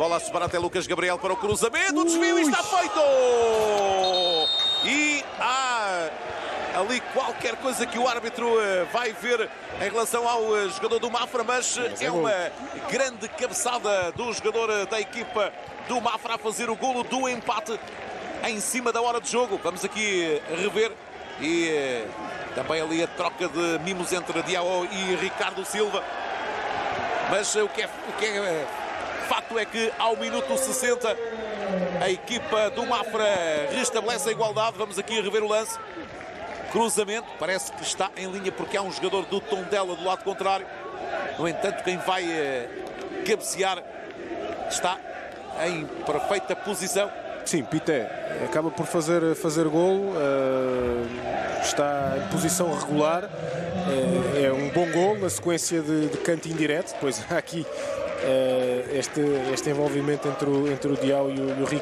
Bola a sobrar até Lucas Gabriel para o cruzamento. O desvio está feito! E há ali qualquer coisa que o árbitro eh, vai ver em relação ao eh, jogador do Mafra, mas Mas é é uma grande cabeçada do jogador eh, da equipa do Mafra a fazer o golo do empate em cima da hora de jogo. Vamos aqui eh, rever e eh, também ali a troca de mimos entre Diao e Ricardo Silva. Mas eh, o que é, o que é eh, facto é que ao minuto 60 a equipa do Mafra restabelece a igualdade. Vamos aqui rever o lance. Cruzamento, parece que está em linha porque há um jogador do Tondela do lado contrário. No entanto, quem vai eh, cabecear está em perfeita posição. Sim, Pité acaba por fazer, fazer gol, eh, está em posição regular, eh, é um bom gol na sequência de, de canto indireto, depois há aqui eh, este, este envolvimento entre o, entre o Dial e o, e o Ricardo.